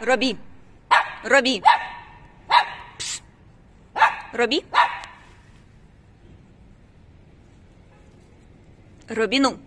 Робі. Робі. Пс. Робі. Робіну.